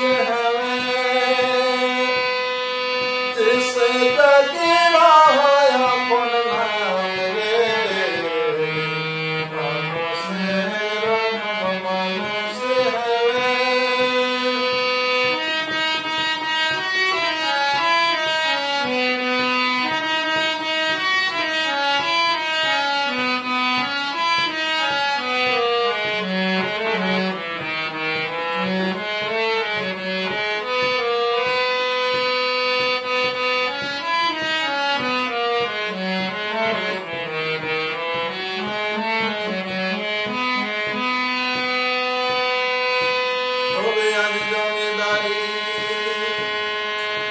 Yeah.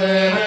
سے